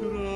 그런